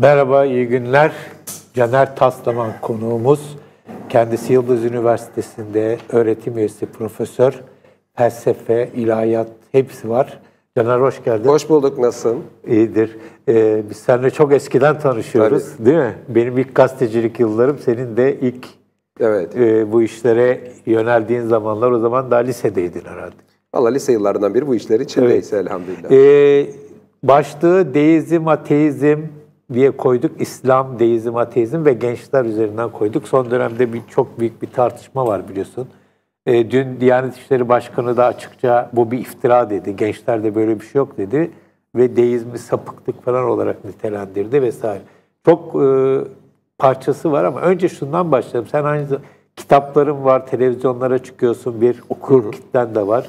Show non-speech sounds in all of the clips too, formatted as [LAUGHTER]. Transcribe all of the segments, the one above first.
Merhaba, iyi günler. Caner Taslaman konuğumuz. Kendisi Yıldız Üniversitesi'nde öğretim üyesi, profesör, felsefe, ilahiyat hepsi var. Caner hoş geldin. Hoş bulduk, nasılsın? İyidir. Ee, biz seninle çok eskiden tanışıyoruz Tabii. değil mi? Benim ilk gazetecilik yıllarım, senin de ilk evet. e, bu işlere yöneldiğin zamanlar o zaman daha lisedeydin herhalde. Valla lise yıllarından beri bu işler içindeyiz evet. elhamdülillah. Ee, başlığı deizm, ateizm, diye koyduk. İslam, deizm, ateizm ve gençler üzerinden koyduk. Son dönemde bir çok büyük bir tartışma var biliyorsun. E, dün Diyanet İşleri Başkanı da açıkça bu bir iftira dedi. Gençlerde böyle bir şey yok dedi. Ve deizmi sapıklık falan olarak nitelendirdi vesaire. Çok e, parçası var ama önce şundan başlayalım. Sen aynı zamanda kitapların var, televizyonlara çıkıyorsun, bir okur kitlen de var.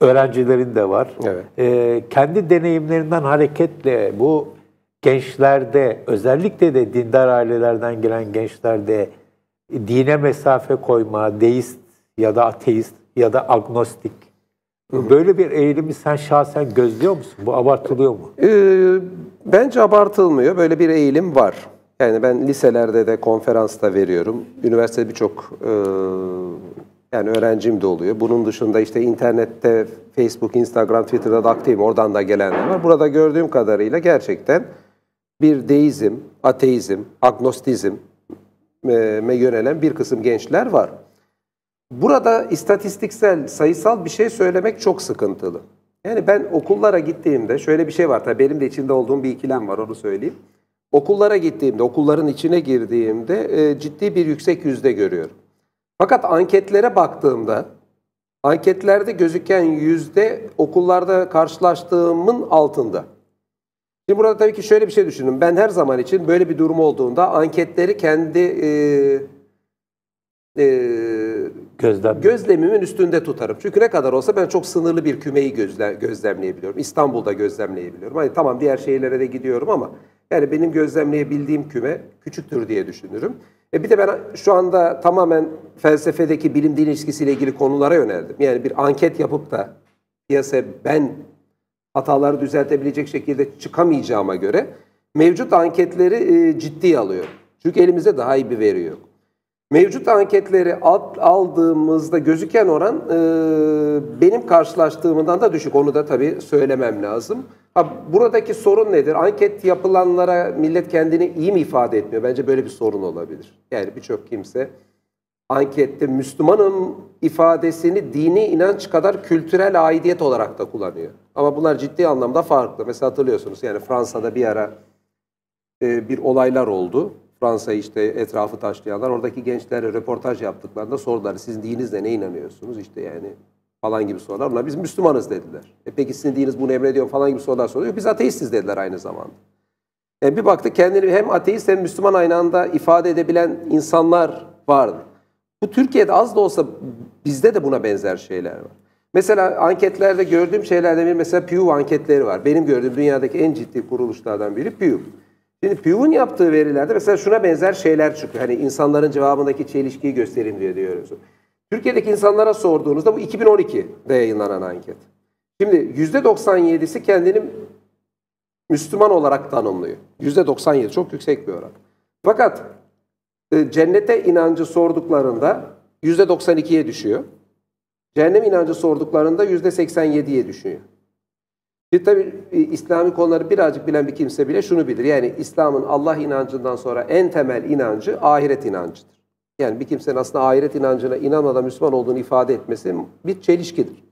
Öğrencilerin de var. Evet. E, kendi deneyimlerinden hareketle bu gençlerde özellikle de dindar ailelerden gelen gençlerde dine mesafe koyma, deist ya da ateist ya da agnostik böyle bir eğilimi sen şahsen gözlüyor musun? Bu abartılıyor mu? Ee, bence abartılmıyor. Böyle bir eğilim var. Yani ben liselerde de konferansta veriyorum. Üniversitede birçok e, yani öğrencim de oluyor. Bunun dışında işte internette, Facebook, Instagram, Twitter'da da aktifim. Oradan da gelenler var. Burada gördüğüm kadarıyla gerçekten bir deizm, ateizm, agnostizm me yönelen bir kısım gençler var. Burada istatistiksel, sayısal bir şey söylemek çok sıkıntılı. Yani ben okullara gittiğimde şöyle bir şey var. Tabii benim de içinde olduğum bir ikilem var onu söyleyeyim. Okullara gittiğimde, okulların içine girdiğimde e, ciddi bir yüksek yüzde görüyorum. Fakat anketlere baktığımda, anketlerde gözüken yüzde okullarda karşılaştığımın altında. Şimdi burada tabii ki şöyle bir şey düşünün. Ben her zaman için böyle bir durum olduğunda anketleri kendi e, e, Gözlem. gözlemimin üstünde tutarım. Çünkü ne kadar olsa ben çok sınırlı bir kümeyi gözle, gözlemleyebiliyorum. İstanbul'da gözlemleyebiliyorum. Hani tamam diğer şehirlere de gidiyorum ama yani benim gözlemleyebildiğim küme küçüktür diye düşünürüm. E bir de ben şu anda tamamen felsefedeki bilim din ilişkisiyle ilgili konulara yöneldim. Yani bir anket yapıp da piyasaya ben hataları düzeltebilecek şekilde çıkamayacağıma göre mevcut anketleri e, ciddiye alıyor. Çünkü elimizde daha iyi bir veri yok. Mevcut anketleri aldığımızda gözüken oran e, benim karşılaştığımdan da düşük. Onu da tabii söylemem lazım. Ha, buradaki sorun nedir? Anket yapılanlara millet kendini iyi mi ifade etmiyor? Bence böyle bir sorun olabilir. Yani birçok kimse ankette Müslümanım ifadesini dini inanç kadar kültürel aidiyet olarak da kullanıyor. Ama bunlar ciddi anlamda farklı. Mesela hatırlıyorsunuz yani Fransa'da bir ara e, bir olaylar oldu. Fransa işte etrafı taşlayanlar oradaki gençlere röportaj yaptıklarında sordular sizin dininizle ne inanıyorsunuz işte yani falan gibi sorular. Onlar biz Müslümanız dediler. E peki sizin dininiz bunu emrediyor falan gibi sorular soruyor. Biz ateistiz dediler aynı zamanda. E bir baktık kendini hem ateist hem Müslüman aynı anda ifade edebilen insanlar vardı. Bu Türkiye'de az da olsa bizde de buna benzer şeyler var. Mesela anketlerde gördüğüm şeylerden biri mesela Pew anketleri var. Benim gördüğüm dünyadaki en ciddi kuruluşlardan biri Pew. Şimdi Pew'un yaptığı verilerde mesela şuna benzer şeyler çıkıyor. Hani insanların cevabındaki çelişkiyi göstereyim diye diyoruz. Türkiye'deki insanlara sorduğunuzda bu 2012'de yayınlanan anket. Şimdi %97'si kendini Müslüman olarak tanımlıyor. %97 çok yüksek bir oran. Fakat cennete inancı sorduklarında %92'ye düşüyor. Cehennem inancı sorduklarında %87'ye düşüyor. Şimdi tabii e, İslami konuları birazcık bilen bir kimse bile şunu bilir. Yani İslam'ın Allah inancından sonra en temel inancı ahiret inancıdır. Yani bir kimsenin aslında ahiret inancına inanmadan Müslüman olduğunu ifade etmesi bir çelişkidir.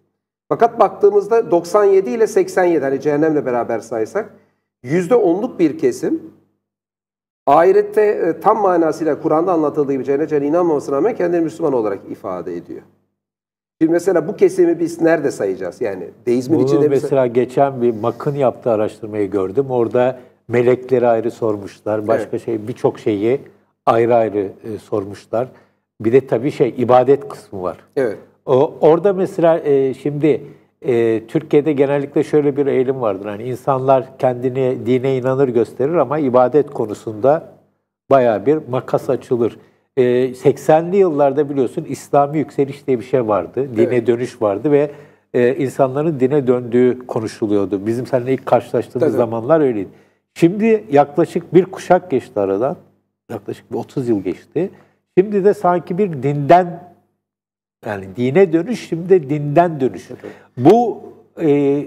Fakat baktığımızda 97 ile 87 hani cehennemle beraber saysak %10'luk bir kesim ahirette e, tam manasıyla Kur'an'da anlatıldığı gibi cennete inanmamasına rağmen kendini Müslüman olarak ifade ediyor. Şimdi mesela bu kesimi biz nerede sayacağız? Yani deizmin Bunu içinde... mesela bir... geçen bir Mak'ın yaptığı araştırmayı gördüm. Orada melekleri ayrı sormuşlar. Başka evet. şey birçok şeyi ayrı ayrı e, sormuşlar. Bir de tabii şey ibadet kısmı var. Evet. O, orada mesela e, şimdi e, Türkiye'de genellikle şöyle bir eğilim vardır. Hani insanlar kendini dine inanır gösterir ama ibadet konusunda baya bir makas açılır. 80'li ee, yıllarda biliyorsun İslami yükseliş diye bir şey vardı. Dine evet. dönüş vardı ve e, insanların dine döndüğü konuşuluyordu. Bizim seninle ilk karşılaştığımız Tabii. zamanlar öyleydi. Şimdi yaklaşık bir kuşak geçti aradan. Yaklaşık bir 30 yıl geçti. Şimdi de sanki bir dinden yani dine dönüş şimdi de dinden dönüş. Bu e,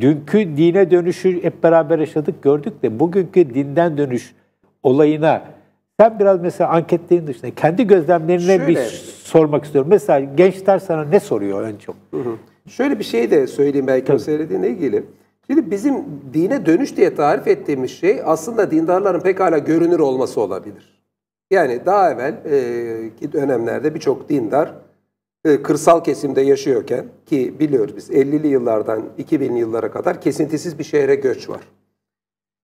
dünkü dine dönüşü hep beraber yaşadık gördük de bugünkü dinden dönüş olayına sen biraz mesela anketlerin dışında kendi gözlemlerine Şöyle, bir sormak istiyorum. Mesela gençler sana ne soruyor en çok? Hı hı. Şöyle bir şey de söyleyeyim belki Tabii. o söylediğine ilgili. Şimdi bizim dine dönüş diye tarif ettiğimiz şey aslında dindarların pekala görünür olması olabilir. Yani daha evvel e, ki dönemlerde birçok dindar kırsal kesimde yaşıyorken ki biliyoruz biz 50'li yıllardan 2000'li yıllara kadar kesintisiz bir şehre göç var.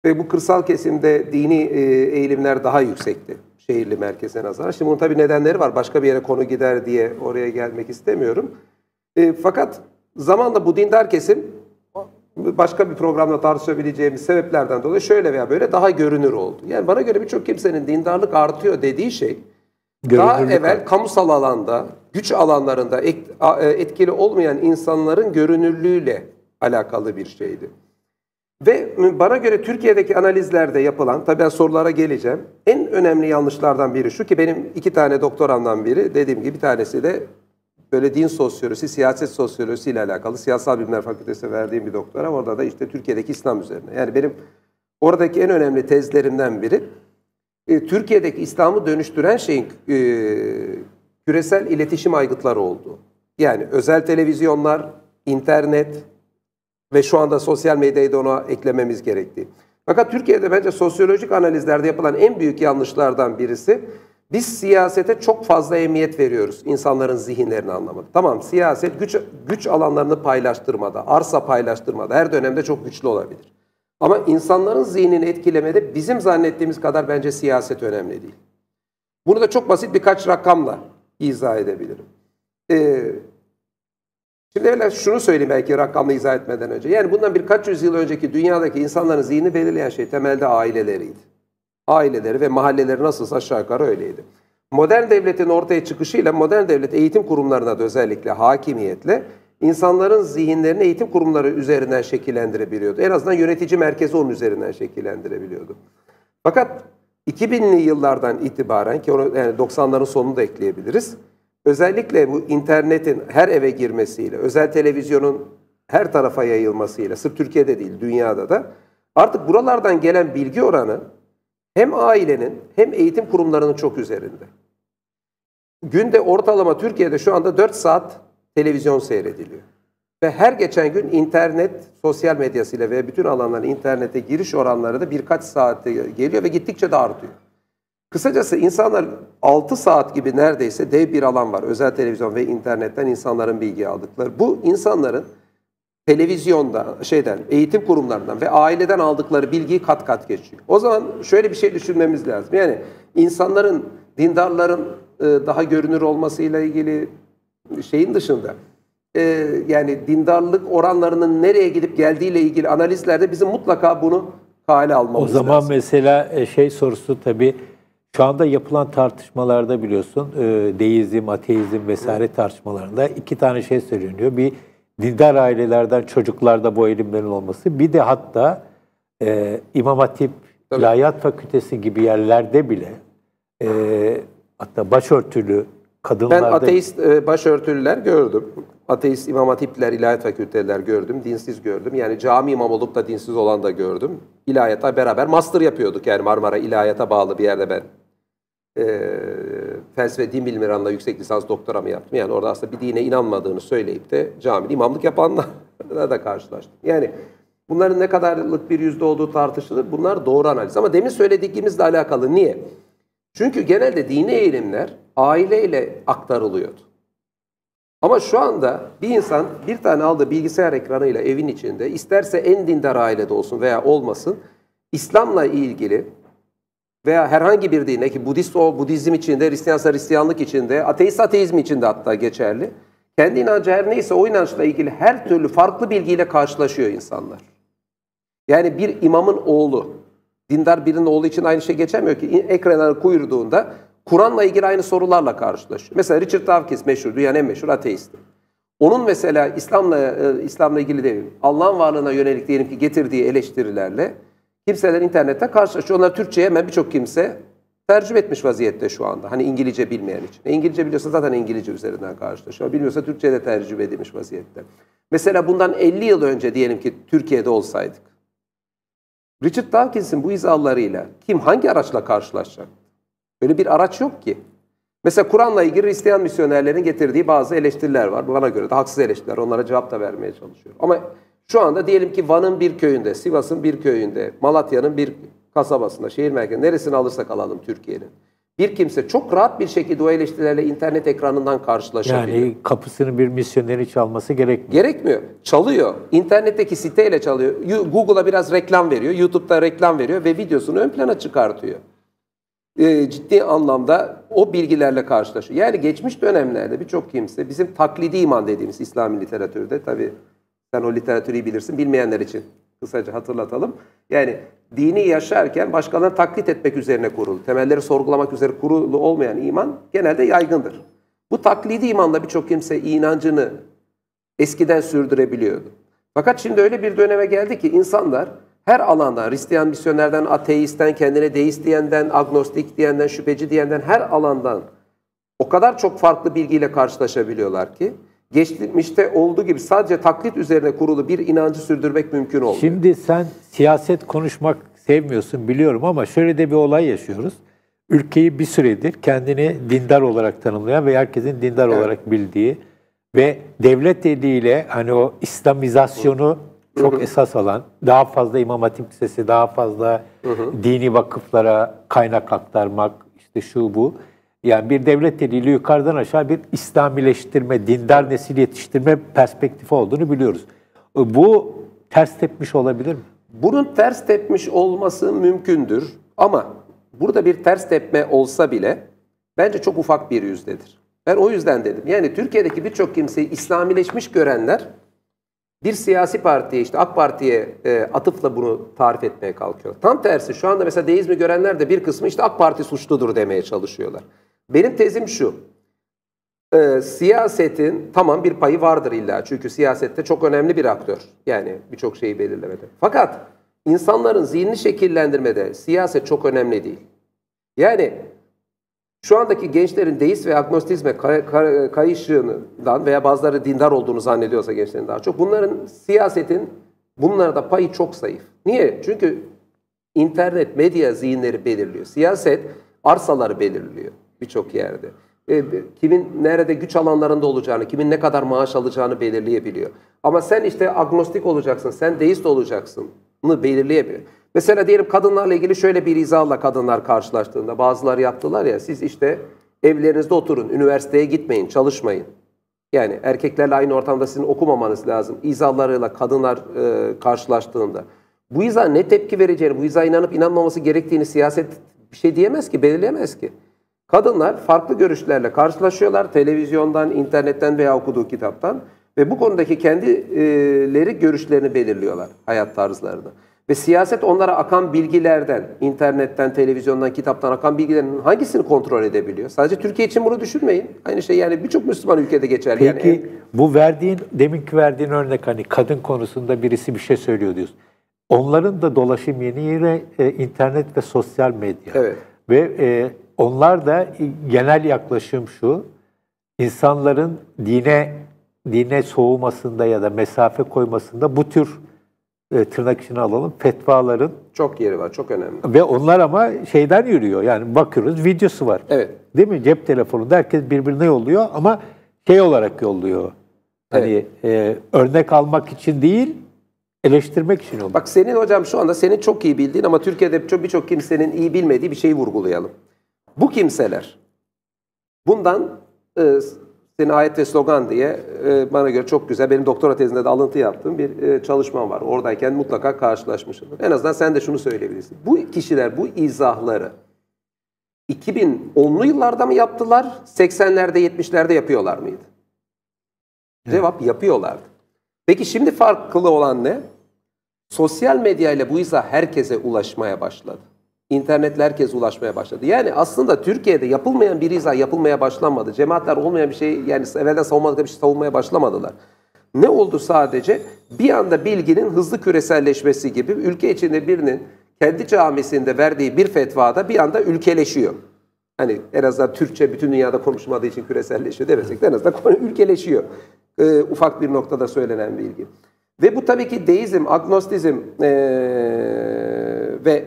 Ve bu kırsal kesimde dini e, eğilimler daha yüksekti şehirli merkeze nazaran. Şimdi bunun tabii nedenleri var. Başka bir yere konu gider diye oraya gelmek istemiyorum. E, fakat zamanla bu dindar kesim başka bir programda tartışabileceğimiz sebeplerden dolayı şöyle veya böyle daha görünür oldu. Yani bana göre birçok kimsenin dindarlık artıyor dediği şey daha evvel var. kamusal alanda, güç alanlarında e, etkili olmayan insanların görünürlüğüyle alakalı bir şeydi. Ve bana göre Türkiye'deki analizlerde yapılan, tabii ben sorulara geleceğim, en önemli yanlışlardan biri şu ki benim iki tane doktoramdan biri, dediğim gibi bir tanesi de böyle din sosyolojisi, siyaset sosyolojisi ile alakalı Siyasal Bilimler Fakültesi verdiğim bir doktora. Orada da işte Türkiye'deki İslam üzerine. Yani benim oradaki en önemli tezlerimden biri e, Türkiye'deki İslam'ı dönüştüren şeyin e, küresel iletişim aygıtları oldu. Yani özel televizyonlar, internet ve şu anda sosyal medyayı da ona eklememiz gerektiği. Fakat Türkiye'de bence sosyolojik analizlerde yapılan en büyük yanlışlardan birisi biz siyasete çok fazla emniyet veriyoruz insanların zihinlerini anlamada. Tamam siyaset güç, güç alanlarını paylaştırmada, arsa paylaştırmada her dönemde çok güçlü olabilir. Ama insanların zihnini etkilemede bizim zannettiğimiz kadar bence siyaset önemli değil. Bunu da çok basit birkaç rakamla izah edebilirim. Ee, şimdi öyle şunu söyleyeyim belki rakamla izah etmeden önce. Yani bundan birkaç yüzyıl önceki dünyadaki insanların zihni belirleyen şey temelde aileleriydi aileleri ve mahalleleri nasılsa aşağı yukarı öyleydi. Modern devletin ortaya çıkışıyla modern devlet eğitim kurumlarına da özellikle hakimiyetle insanların zihinlerini eğitim kurumları üzerinden şekillendirebiliyordu. En azından yönetici merkezi onun üzerinden şekillendirebiliyordu. Fakat 2000'li yıllardan itibaren ki onu yani 90'ların sonunu da ekleyebiliriz. Özellikle bu internetin her eve girmesiyle, özel televizyonun her tarafa yayılmasıyla, sırf Türkiye'de değil dünyada da artık buralardan gelen bilgi oranı hem ailenin hem eğitim kurumlarının çok üzerinde. Günde ortalama Türkiye'de şu anda 4 saat televizyon seyrediliyor. Ve her geçen gün internet, sosyal medyasıyla ve bütün alanların internete giriş oranları da birkaç saatte geliyor ve gittikçe de artıyor. Kısacası insanlar 6 saat gibi neredeyse dev bir alan var. Özel televizyon ve internetten insanların bilgi aldıkları. Bu insanların televizyonda, şeyden, eğitim kurumlarından ve aileden aldıkları bilgiyi kat kat geçiyor. O zaman şöyle bir şey düşünmemiz lazım. Yani insanların, dindarların e, daha görünür olmasıyla ilgili şeyin dışında e, yani dindarlık oranlarının nereye gidip geldiğiyle ilgili analizlerde bizim mutlaka bunu kale almamız lazım. O zaman lazım. mesela e, şey sorusu tabii şu anda yapılan tartışmalarda biliyorsun deizm, ateizm vesaire tartışmalarında iki tane şey söyleniyor. Bir dindar ailelerden çocuklarda bu eğilimlerin olması. Bir de hatta e, İmam Hatip, Tabii. İlahiyat Fakültesi gibi yerlerde bile e, hatta başörtülü kadınlarda... Ben ateist e, başörtülüler gördüm. Ateist İmam Hatipler, İlahiyat Fakülteler gördüm. Dinsiz gördüm. Yani cami imam olup da dinsiz olan da gördüm. İlahiyata beraber master yapıyorduk. Yani Marmara İlahiyat'a bağlı bir yerde ben e, felsefe din bilimleri alanında yüksek lisans doktoramı yaptım. Yani orada aslında bir dine inanmadığını söyleyip de camide imamlık yapanlarla da karşılaştım. Yani bunların ne kadarlık bir yüzde olduğu tartışılır. Bunlar doğru analiz. Ama demin söylediğimizle alakalı. Niye? Çünkü genelde dini eğilimler aileyle aktarılıyordu. Ama şu anda bir insan bir tane aldığı bilgisayar ekranıyla evin içinde isterse en dindar ailede olsun veya olmasın İslam'la ilgili veya herhangi bir dine ki Budist o Budizm içinde, Hristiyansa Hristiyanlık içinde, ateist ateizm içinde hatta geçerli. Kendi inancı her neyse o inançla ilgili her türlü farklı bilgiyle karşılaşıyor insanlar. Yani bir imamın oğlu, dindar birinin oğlu için aynı şey geçemiyor ki ekrana kuyurduğunda Kur'an'la ilgili aynı sorularla karşılaşıyor. Mesela Richard Dawkins meşhur, dünyanın en meşhur ateisti. Onun mesela İslam'la e, İslam'la ilgili değil, Allah'ın varlığına yönelik diyelim ki getirdiği eleştirilerle Kimseler internette karşılaşıyor. Onlar Türkçe'ye hemen birçok kimse tercüme etmiş vaziyette şu anda. Hani İngilizce bilmeyen için. E, İngilizce biliyorsa zaten İngilizce üzerinden karşılaşıyor. Bilmiyorsa Türkçe'ye de tercüme edilmiş vaziyette. Mesela bundan 50 yıl önce diyelim ki Türkiye'de olsaydık. Richard Dawkins'in bu izahlarıyla kim hangi araçla karşılaşacak? Öyle bir araç yok ki. Mesela Kur'an'la ilgili Hristiyan misyonerlerin getirdiği bazı eleştiriler var. Bana göre de haksız eleştiriler. Onlara cevap da vermeye çalışıyorum. Ama şu anda diyelim ki Van'ın bir köyünde, Sivas'ın bir köyünde, Malatya'nın bir kasabasında, şehir merkezinde neresini alırsak alalım Türkiye'nin. Bir kimse çok rahat bir şekilde o eleştirilerle internet ekranından karşılaşabiliyor. Yani kapısını bir misyoneri çalması gerekmiyor. Gerekmiyor. Çalıyor. İnternetteki siteyle çalıyor. Google'a biraz reklam veriyor. YouTube'da reklam veriyor ve videosunu ön plana çıkartıyor. Ee, ciddi anlamda o bilgilerle karşılaşıyor. Yani geçmiş dönemlerde birçok kimse bizim taklidi iman dediğimiz İslami literatürde tabi sen o literatürü bilirsin bilmeyenler için kısaca hatırlatalım. Yani dini yaşarken başkalarını taklit etmek üzerine kurulu, temelleri sorgulamak üzere kurulu olmayan iman genelde yaygındır. Bu taklidi imanla birçok kimse inancını eskiden sürdürebiliyordu. Fakat şimdi öyle bir döneme geldi ki insanlar her alandan, Hristiyan misyonerden, ateistten, kendine deist diyenden, agnostik diyenden, şüpheci diyenden her alandan o kadar çok farklı bilgiyle karşılaşabiliyorlar ki geçmişte olduğu gibi sadece taklit üzerine kurulu bir inancı sürdürmek mümkün olmuyor. Şimdi sen siyaset konuşmak sevmiyorsun biliyorum ama şöyle de bir olay yaşıyoruz. Ülkeyi bir süredir kendini dindar olarak tanımlayan ve herkesin dindar evet. olarak bildiği ve devlet eliyle hani o İslamizasyonu çok hı hı. esas alan, daha fazla İmam Hatip Lisesi, daha fazla hı hı. dini vakıflara kaynak aktarmak, işte şu bu. Yani bir devlet eliyle yukarıdan aşağı bir İslamileştirme, dindar nesil yetiştirme perspektifi olduğunu biliyoruz. Bu ters tepmiş olabilir mi? Bunun ters tepmiş olması mümkündür ama burada bir ters tepme olsa bile bence çok ufak bir yüzdedir. Ben o yüzden dedim. Yani Türkiye'deki birçok kimseyi İslamileşmiş görenler bir siyasi partiye işte AK Parti'ye e, atıfla bunu tarif etmeye kalkıyor. Tam tersi şu anda mesela deizmi görenler de bir kısmı işte AK Parti suçludur demeye çalışıyorlar. Benim tezim şu. E, siyasetin tamam bir payı vardır illa. Çünkü siyasette çok önemli bir aktör. Yani birçok şeyi belirlemede. Fakat insanların zihnini şekillendirmede siyaset çok önemli değil. Yani şu andaki gençlerin deist ve agnostizme kay, kay, kayışından veya bazıları dindar olduğunu zannediyorsa gençlerin daha çok bunların siyasetin bunlarda payı çok zayıf. Niye? Çünkü internet, medya zihinleri belirliyor. Siyaset arsaları belirliyor birçok yerde. E, kimin nerede güç alanlarında olacağını, kimin ne kadar maaş alacağını belirleyebiliyor. Ama sen işte agnostik olacaksın, sen deist olacaksın belirleyemiyor. Mesela diyelim kadınlarla ilgili şöyle bir izahla kadınlar karşılaştığında bazıları yaptılar ya siz işte evlerinizde oturun, üniversiteye gitmeyin, çalışmayın. Yani erkeklerle aynı ortamda sizin okumamanız lazım. İzahlarıyla kadınlar e, karşılaştığında. Bu izah ne tepki vereceğini, bu izah inanıp inanmaması gerektiğini siyaset bir şey diyemez ki, belirleyemez ki. Kadınlar farklı görüşlerle karşılaşıyorlar televizyondan, internetten veya okuduğu kitaptan ve bu konudaki kendileri görüşlerini belirliyorlar hayat tarzlarını. Ve siyaset onlara akan bilgilerden, internetten, televizyondan, kitaptan akan bilgilerin hangisini kontrol edebiliyor? Sadece Türkiye için bunu düşünmeyin. Aynı şey yani birçok Müslüman ülkede geçerli. Peki yani, bu verdiğin, deminki verdiğin örnek hani kadın konusunda birisi bir şey söylüyor diyorsun. Onların da dolaşım yeni yere e, internet ve sosyal medya. Evet. Ve e, onlar da genel yaklaşım şu, insanların dine dine soğumasında ya da mesafe koymasında bu tür e, tırnak içine alalım fetvaların çok yeri var, çok önemli. Ve onlar ama şeyden yürüyor. Yani bakıyoruz videosu var. Evet. Değil mi? Cep telefonunda herkes birbirine yolluyor ama şey olarak yolluyor. Hani evet. e, örnek almak için değil, eleştirmek için yolluyor. Bak senin hocam şu anda senin çok iyi bildiğin ama Türkiye'de birçok kimsenin iyi bilmediği bir şeyi vurgulayalım. Bu kimseler bundan e, senin ayet ve slogan diye e, bana göre çok güzel, benim doktora tezinde de alıntı yaptığım bir e, çalışmam var. Oradayken mutlaka karşılaşmışımdır. En azından sen de şunu söyleyebilirsin. Bu kişiler bu izahları 2010'lu yıllarda mı yaptılar, 80'lerde 70'lerde yapıyorlar mıydı? Evet. Cevap yapıyorlardı. Peki şimdi farklı olan ne? Sosyal medyayla bu izah herkese ulaşmaya başladı. İnternetle herkes ulaşmaya başladı. Yani aslında Türkiye'de yapılmayan bir izah yapılmaya başlanmadı. Cemaatler olmayan bir şey yani evvelden savunmadıkları bir şey savunmaya başlamadılar. Ne oldu sadece? Bir anda bilginin hızlı küreselleşmesi gibi ülke içinde birinin kendi camisinde verdiği bir fetvada bir anda ülkeleşiyor. Hani en azından Türkçe bütün dünyada konuşmadığı için küreselleşiyor demesek de en azından ülkeleşiyor. Ee, ufak bir noktada söylenen bilgi. Ve bu tabii ki deizm, agnostizm ee, ve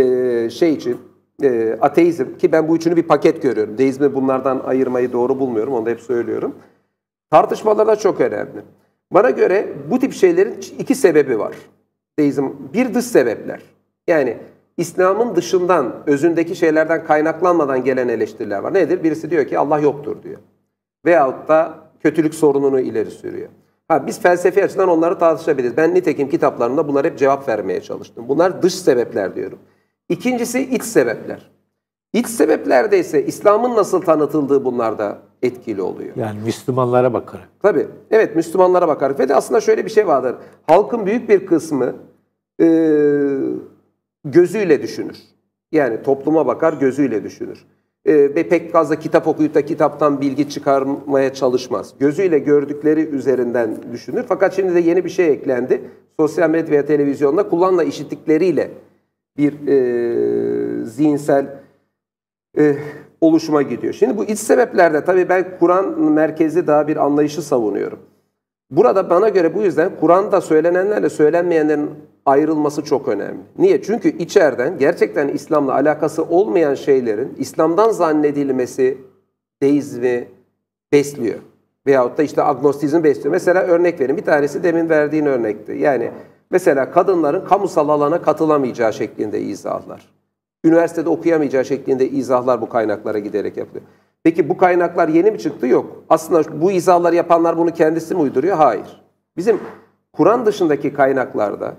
e, şey için e, ateizm ki ben bu üçünü bir paket görüyorum. Deizmi bunlardan ayırmayı doğru bulmuyorum. Onu da hep söylüyorum. Tartışmalarda çok önemli. Bana göre bu tip şeylerin iki sebebi var. Deizm bir dış sebepler. Yani İslam'ın dışından, özündeki şeylerden kaynaklanmadan gelen eleştiriler var. Nedir? Birisi diyor ki Allah yoktur diyor. Veyahut da kötülük sorununu ileri sürüyor. Ha, biz felsefi açıdan onları tartışabiliriz. Ben nitekim kitaplarımda bunlara hep cevap vermeye çalıştım. Bunlar dış sebepler diyorum. İkincisi iç sebepler. İç sebeplerde ise İslam'ın nasıl tanıtıldığı bunlarda etkili oluyor. Yani Müslümanlara bakarak. Tabii. Evet Müslümanlara bakarak. Ve de aslında şöyle bir şey vardır. Halkın büyük bir kısmı e, gözüyle düşünür. Yani topluma bakar gözüyle düşünür. E, ve pek fazla kitap okuyup da kitaptan bilgi çıkarmaya çalışmaz. Gözüyle gördükleri üzerinden düşünür. Fakat şimdi de yeni bir şey eklendi. Sosyal medya ve televizyonda kullanla işittikleriyle bir e, zihinsel e, oluşuma gidiyor. Şimdi bu iç sebeplerde tabii ben Kur'an merkezli daha bir anlayışı savunuyorum. Burada bana göre bu yüzden Kur'an'da söylenenlerle söylenmeyenlerin ayrılması çok önemli. Niye? Çünkü içeriden gerçekten İslam'la alakası olmayan şeylerin İslam'dan zannedilmesi deizmi besliyor. Veyahut da işte agnostizm besliyor. Mesela örnek verin. Bir tanesi demin verdiğin örnekti. Yani mesela kadınların kamusal alana katılamayacağı şeklinde izahlar. Üniversitede okuyamayacağı şeklinde izahlar bu kaynaklara giderek yapılıyor. Peki bu kaynaklar yeni mi çıktı? Yok. Aslında bu izahları yapanlar bunu kendisi mi uyduruyor? Hayır. Bizim Kur'an dışındaki kaynaklarda,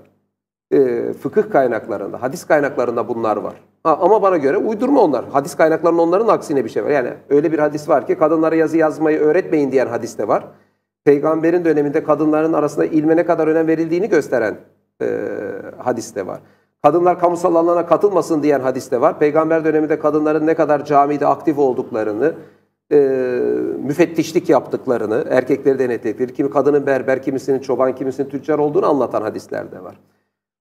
e, fıkıh kaynaklarında, hadis kaynaklarında bunlar var. Ha, ama bana göre uydurma onlar. Hadis kaynaklarının onların aksine bir şey var. Yani öyle bir hadis var ki kadınlara yazı yazmayı öğretmeyin diyen hadis de var. Peygamberin döneminde kadınların arasında ilme ne kadar önem verildiğini gösteren e, hadis de var. Kadınlar kamusal alana katılmasın diyen hadis de var. Peygamber döneminde kadınların ne kadar camide aktif olduklarını, e, müfettişlik yaptıklarını, erkekleri denetledikleri, kimi kadının berber, kimisinin çoban, kimisinin tüccar olduğunu anlatan hadisler de var.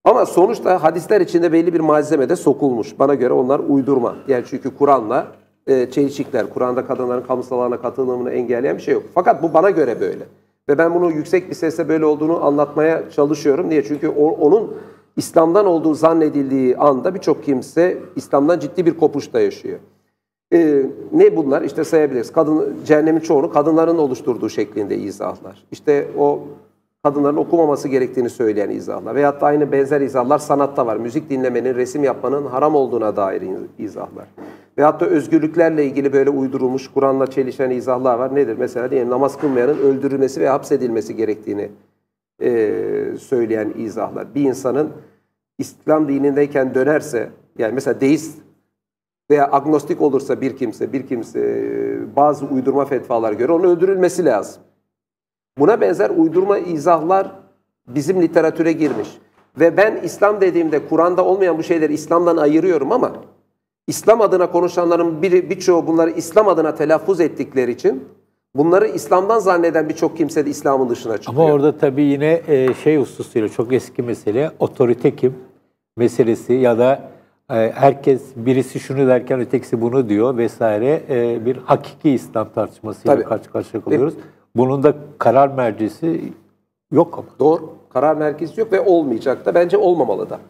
Ama sonuçta hadisler içinde belli bir malzeme de sokulmuş. Bana göre onlar uydurma. Yani çünkü Kur'an'la e, çelişikler. Kur'an'da kadınların kamusal katılımını engelleyen bir şey yok. Fakat bu bana göre böyle. Ve ben bunu yüksek bir sesle böyle olduğunu anlatmaya çalışıyorum. Niye? Çünkü o, onun İslam'dan olduğu zannedildiği anda birçok kimse İslam'dan ciddi bir kopuşta yaşıyor. Ee, ne bunlar? İşte sayabiliriz. Kadın, cehennemin çoğunu kadınların oluşturduğu şeklinde izahlar. İşte o kadınların okumaması gerektiğini söyleyen izahlar. Veyahut da aynı benzer izahlar sanatta var. Müzik dinlemenin, resim yapmanın haram olduğuna dair izahlar. Veyahut da özgürlüklerle ilgili böyle uydurulmuş, Kur'an'la çelişen izahlar var. Nedir? Mesela diyelim namaz kılmayanın öldürülmesi ve hapsedilmesi gerektiğini e, söyleyen izahlar. Bir insanın İslam dinindeyken dönerse, yani mesela deist veya agnostik olursa bir kimse, bir kimse bazı uydurma fetvalar göre onun öldürülmesi lazım. Buna benzer uydurma izahlar bizim literatüre girmiş. Ve ben İslam dediğimde Kur'an'da olmayan bu şeyleri İslam'dan ayırıyorum ama İslam adına konuşanların birçoğu bunları İslam adına telaffuz ettikleri için bunları İslam'dan zanneden birçok kimse de İslam'ın dışına çıkıyor. Ama orada tabii yine e, şey hususuyla çok eski mesele otorite kim meselesi ya da e, herkes birisi şunu derken ötekisi bunu diyor vesaire e, bir hakiki İslam tartışmasıyla tabii. karşı karşıya kalıyoruz. Bunun da karar mercisi yok ama. Doğru. Karar merkezi yok ve olmayacak da bence olmamalı da.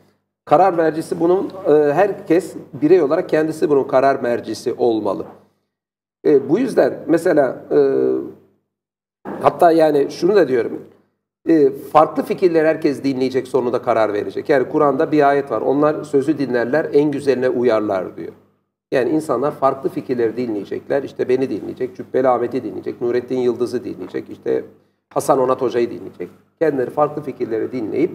Karar mercisi bunun herkes birey olarak kendisi bunun karar mercisi olmalı. E, bu yüzden mesela e, hatta yani şunu da diyorum. E, farklı fikirler herkes dinleyecek sonunda karar verecek. Yani Kur'an'da bir ayet var. Onlar sözü dinlerler en güzeline uyarlar diyor. Yani insanlar farklı fikirleri dinleyecekler. İşte beni dinleyecek, Cübbeli Ahmet'i dinleyecek, Nurettin Yıldız'ı dinleyecek, işte Hasan Onat Hoca'yı dinleyecek. Kendileri farklı fikirleri dinleyip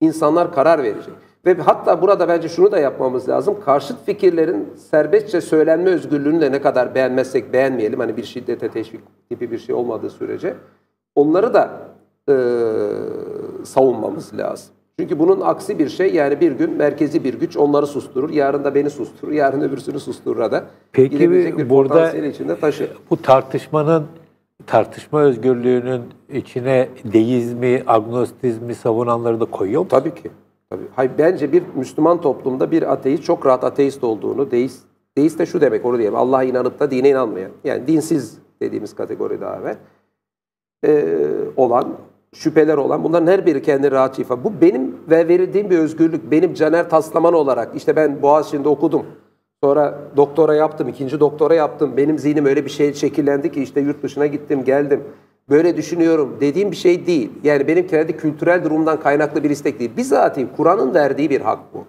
insanlar karar verecek. Ve hatta burada bence şunu da yapmamız lazım. Karşıt fikirlerin serbestçe söylenme özgürlüğünü de ne kadar beğenmezsek beğenmeyelim. Hani bir şiddete teşvik tipi bir şey olmadığı sürece. Onları da e, savunmamız lazım. Çünkü bunun aksi bir şey yani bir gün merkezi bir güç onları susturur. Yarın da beni susturur. Yarın öbürsünü susturur da. Peki bir burada içinde taşır. bu tartışmanın tartışma özgürlüğünün içine deizmi, agnostizmi savunanları da koyuyor mu? Tabii ki. Tabii. Hayır, bence bir Müslüman toplumda bir ateist çok rahat ateist olduğunu, deist, deist de şu demek onu diyelim. Allah'a inanıp da dine inanmayan. Yani dinsiz dediğimiz kategori daha evvel. Ee, olan, şüpheler olan bunların her biri kendi rahat ifade. Bu benim ve verildiğim bir özgürlük. Benim Caner Taslaman olarak işte ben Boğaziçi'nde okudum. Sonra doktora yaptım, ikinci doktora yaptım. Benim zihnim öyle bir şey şekillendi ki işte yurt dışına gittim, geldim. Böyle düşünüyorum dediğim bir şey değil. Yani benim kendi kültürel durumdan kaynaklı bir istek değil. Bizatihi Kur'an'ın verdiği bir hak bu.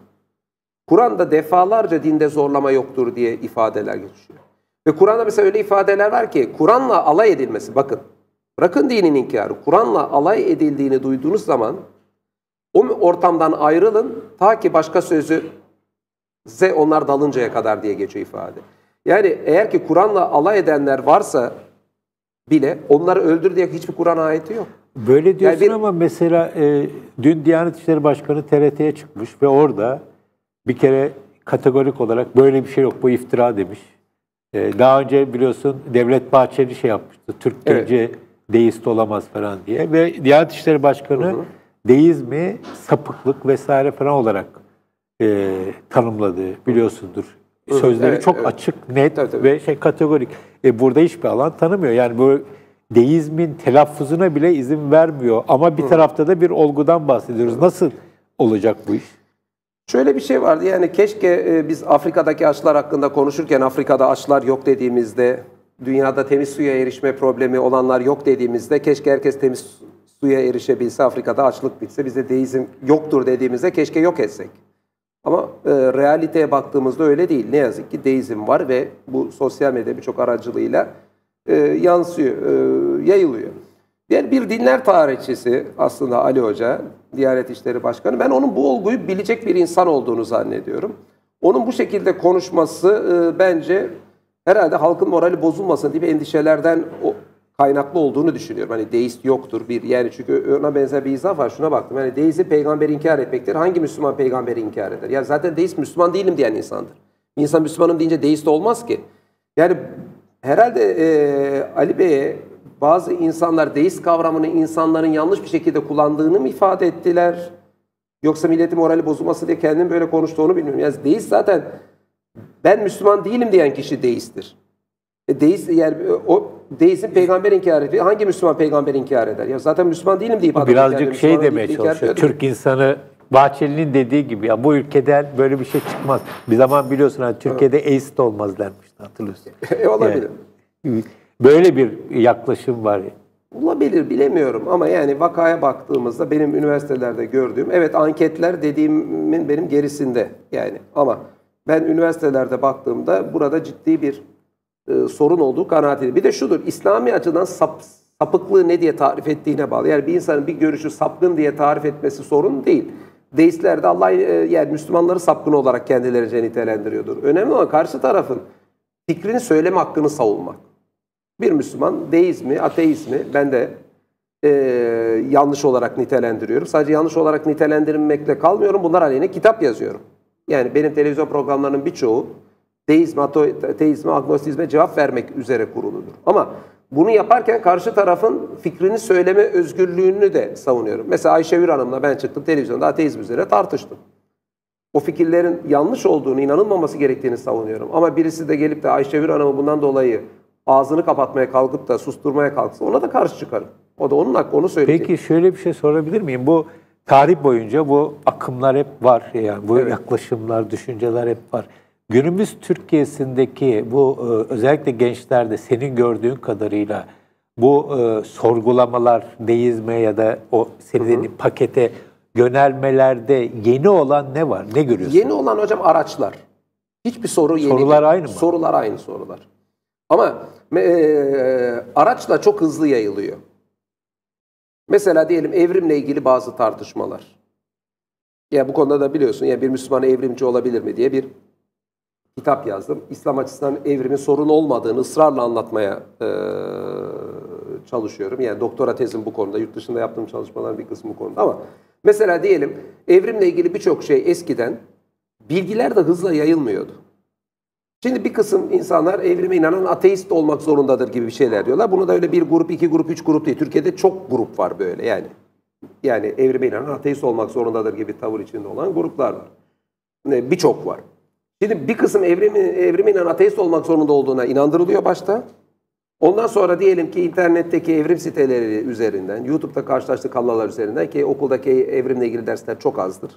Kur'an'da defalarca dinde zorlama yoktur diye ifadeler geçiyor. Ve Kur'an'da mesela öyle ifadeler var ki Kur'an'la alay edilmesi bakın. Bırakın dinin inkarı. Kur'an'la alay edildiğini duyduğunuz zaman o ortamdan ayrılın ta ki başka sözü size onlar dalıncaya kadar diye geçiyor ifade. Yani eğer ki Kur'an'la alay edenler varsa bile onları öldür diye hiçbir Kur'an ayeti yok. Böyle diyorsun yani bir, ama mesela e, dün Diyanet İşleri Başkanı TRT'ye çıkmış ve orada bir kere kategorik olarak böyle bir şey yok bu iftira demiş. E, daha önce biliyorsun Devlet Bahçeli şey yapmıştı. Türk evet. genci deist olamaz falan diye ve Diyanet İşleri Başkanı hı hı. deizmi sapıklık vesaire falan olarak e, tanımladı biliyorsundur. Sözleri evet, çok evet. açık, net tabii, tabii. ve şey kategorik. E, burada hiçbir alan tanımıyor. Yani bu deizmin telaffuzuna bile izin vermiyor. Ama bir Hı. tarafta da bir olgudan bahsediyoruz. Nasıl olacak bu iş? Şöyle bir şey vardı yani keşke e, biz Afrika'daki açlar hakkında konuşurken Afrika'da açlar yok dediğimizde, dünyada temiz suya erişme problemi olanlar yok dediğimizde keşke herkes temiz suya erişebilse, Afrika'da açlık bitse, bize deizm yoktur dediğimizde keşke yok etsek. Ama e, realiteye baktığımızda öyle değil. Ne yazık ki deizm var ve bu sosyal medya birçok aracılığıyla e, yansıyor, e, yayılıyor. Diğer bir dinler tarihçisi aslında Ali Hoca, Diyanet İşleri Başkanı. Ben onun bu olguyu bilecek bir insan olduğunu zannediyorum. Onun bu şekilde konuşması e, bence herhalde halkın morali bozulmasın diye endişelerden kaynaklı olduğunu düşünüyorum. Hani deist yoktur bir yani çünkü ona benzer bir izah var. Şuna baktım. Hani deizm peygamberi inkar etmektir. Hangi Müslüman peygamberi inkar eder? Ya zaten deist Müslüman değilim diyen insandır. Bir insan Müslümanım deyince deist olmaz ki. Yani herhalde e, Ali Bey'e bazı insanlar deist kavramını insanların yanlış bir şekilde kullandığını mı ifade ettiler? Yoksa milletin morali bozulması diye kendini böyle konuştuğunu bilmiyorum. Yani deist zaten ben Müslüman değilim diyen kişi deisttir. E, deist yani o deizm peygamber inkar ediyor. Hangi Müslüman peygamber inkar eder? Ya zaten Müslüman değilim deyip adam Birazcık şey demeye çalışıyor. Türk insanı Bahçeli'nin dediği gibi ya bu ülkeden böyle bir şey çıkmaz. Bir zaman biliyorsun hani Türkiye'de aist olmaz dermişti hatırlıyorsun. [LAUGHS] e, olabilir. Yani, böyle bir yaklaşım var. Olabilir bilemiyorum ama yani vakaya baktığımızda benim üniversitelerde gördüğüm evet anketler dediğimin benim gerisinde yani ama ben üniversitelerde baktığımda burada ciddi bir e, sorun olduğu kanaatindeyim. Bir de şudur, İslami açıdan sap, sapıklığı ne diye tarif ettiğine bağlı. Yani bir insanın bir görüşü sapkın diye tarif etmesi sorun değil. Deistler de Allah e, yani Müslümanları sapkın olarak kendilerince nitelendiriyordur. Önemli olan karşı tarafın fikrini söyleme hakkını savunmak. Bir Müslüman deizmi, ateizmi ben de e, yanlış olarak nitelendiriyorum. Sadece yanlış olarak nitelendirmekle kalmıyorum. Bunlar aleyhine kitap yazıyorum. Yani benim televizyon programlarının birçoğu deizm, ateizme, agnostizme cevap vermek üzere kuruludur. Ama bunu yaparken karşı tarafın fikrini söyleme özgürlüğünü de savunuyorum. Mesela Ayşe Ür Hanım'la ben çıktım televizyonda ateizm üzere tartıştım. O fikirlerin yanlış olduğunu, inanılmaması gerektiğini savunuyorum. Ama birisi de gelip de Ayşe Ür Hanım'ı bundan dolayı ağzını kapatmaya kalkıp da susturmaya kalksa ona da karşı çıkarım. O da onun hakkı, onu söyleyecek. Peki şöyle bir şey sorabilir miyim? Bu tarih boyunca bu akımlar hep var. Yani bu evet. yaklaşımlar, düşünceler hep var. Günümüz Türkiye'sindeki bu e, özellikle gençlerde senin gördüğün kadarıyla bu e, sorgulamalar, deizme ya da o senin pakete yönelmelerde yeni olan ne var? Ne görüyorsun? Yeni olan hocam araçlar. Hiçbir soru yeni Sorular değil. aynı mı? Sorular aynı sorular. Ama e, araçla çok hızlı yayılıyor. Mesela diyelim evrimle ilgili bazı tartışmalar. Ya bu konuda da biliyorsun ya bir Müslüman evrimci olabilir mi diye bir kitap yazdım. İslam açısından evrimin sorun olmadığını ısrarla anlatmaya e, çalışıyorum. Yani doktora tezim bu konuda. Yurt dışında yaptığım çalışmaların bir kısmı bu konuda ama mesela diyelim evrimle ilgili birçok şey eskiden bilgiler de hızla yayılmıyordu. Şimdi bir kısım insanlar evrime inanan ateist olmak zorundadır gibi bir şeyler diyorlar. Bunu da öyle bir grup, iki grup, üç grup değil. Türkiye'de çok grup var böyle yani. Yani evrime inanan ateist olmak zorundadır gibi tavır içinde olan gruplar var. Birçok var. Şimdi bir kısım evrimi, evrime inanan ateist olmak zorunda olduğuna inandırılıyor başta. Ondan sonra diyelim ki internetteki evrim siteleri üzerinden, YouTube'da karşılaştığı kanallar üzerinden ki okuldaki evrimle ilgili dersler çok azdır.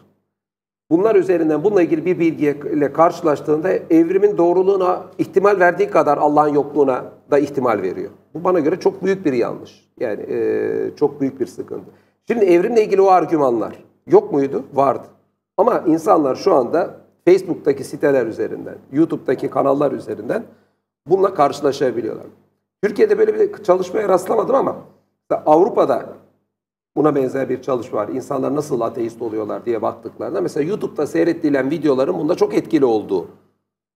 Bunlar üzerinden bununla ilgili bir bilgiyle karşılaştığında evrimin doğruluğuna ihtimal verdiği kadar Allah'ın yokluğuna da ihtimal veriyor. Bu bana göre çok büyük bir yanlış. Yani e, çok büyük bir sıkıntı. Şimdi evrimle ilgili o argümanlar yok muydu? Vardı. Ama insanlar şu anda Facebook'taki siteler üzerinden, YouTube'daki kanallar üzerinden bununla karşılaşabiliyorlar. Türkiye'de böyle bir çalışmaya rastlamadım ama Avrupa'da buna benzer bir çalışma var. İnsanlar nasıl ateist oluyorlar diye baktıklarında mesela YouTube'da seyrettiğilen videoların bunda çok etkili olduğu